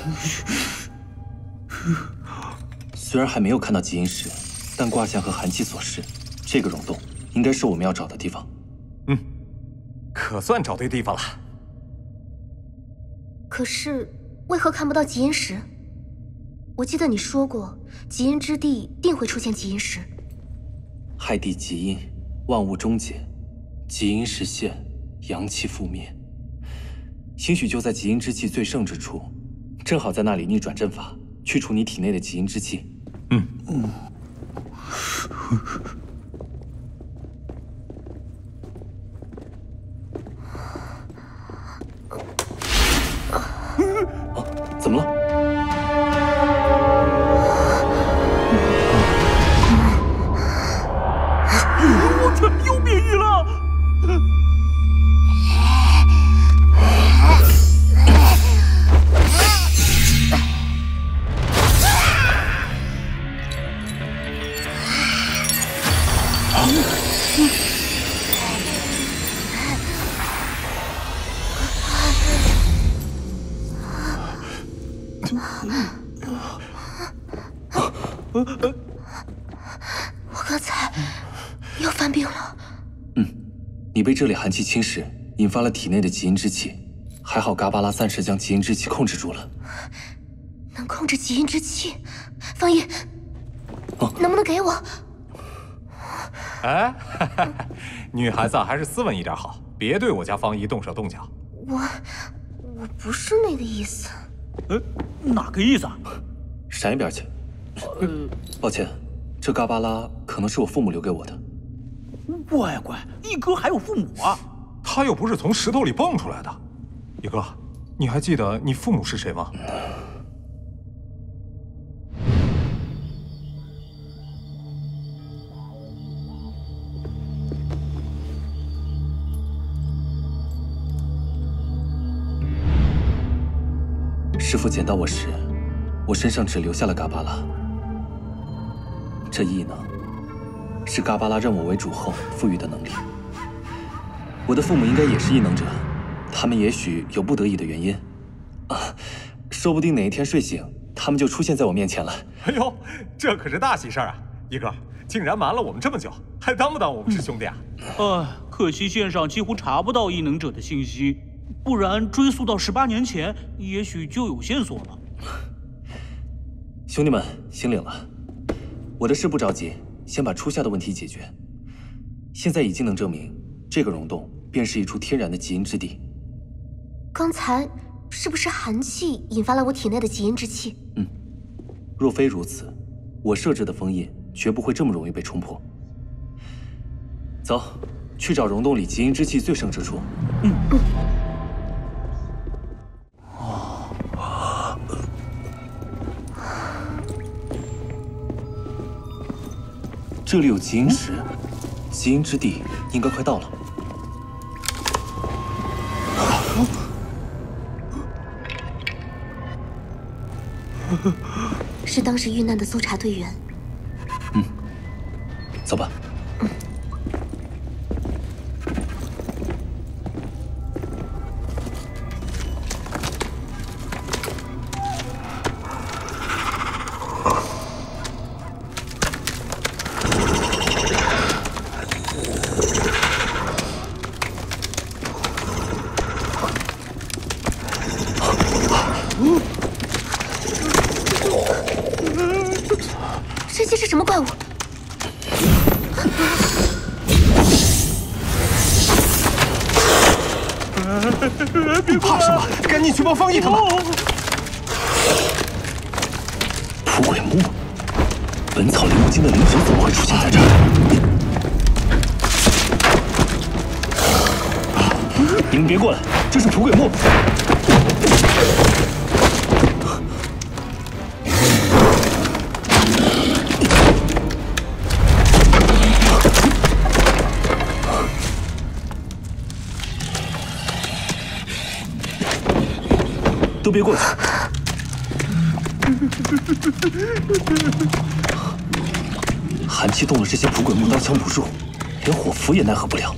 虽然还没有看到极阴石，但卦象和寒气所示，这个溶洞应该是我们要找的地方。嗯，可算找对地方了。可是为何看不到极阴石？我记得你说过，极阴之地定会出现极阴石。亥地极阴，万物终结，极阴石现，阳气覆灭。兴许就在极阴之气最盛之处，正好在那里逆转阵法，去除你体内的极阴之气。嗯嗯。怎么了？我操，又变异了！我刚才又犯病了。嗯，你被这里寒气侵蚀，引发了体内的极阴之气。还好嘎巴拉暂时将极阴之气控制住了。能控制极阴之气，方毅，能不能给我？哎，女孩子还是斯文一点好，别对我家方姨动手动脚。我，我不是那个意思。呃，哪个意思啊？闪一边去。抱歉，这嘎巴拉可能是我父母留给我的。乖乖，一哥还有父母啊？他又不是从石头里蹦出来的。一哥，你还记得你父母是谁吗？师傅捡到我时，我身上只留下了嘎巴拉。这异能是嘎巴拉认我为主后赋予的能力。我的父母应该也是异能者，他们也许有不得已的原因。啊，说不定哪一天睡醒，他们就出现在我面前了。哎呦，这可是大喜事儿啊！一哥竟然瞒了我们这么久，还当不当我们是兄弟啊？哎，可惜线上几乎查不到异能者的信息。不然追溯到十八年前，也许就有线索了。兄弟们，心领了。我的事不着急，先把初夏的问题解决。现在已经能证明，这个溶洞便是一处天然的极阴之地。刚才是不是寒气引发了我体内的极阴之气？嗯，若非如此，我设置的封印绝不会这么容易被冲破。走，去找溶洞里极阴之气最盛之处。嗯。这里有极阴石，极阴之地应该快到了。是当时遇难的搜查队员。嗯，走吧。你 怕什么？赶紧去帮方毅他们！蒲鬼木，《本草灵物经》的灵符怎么会出现在这儿？你们别过来，这是蒲鬼木。都别过去！寒气动了这些蒲鬼木，刀枪不入，连火符也奈何不了。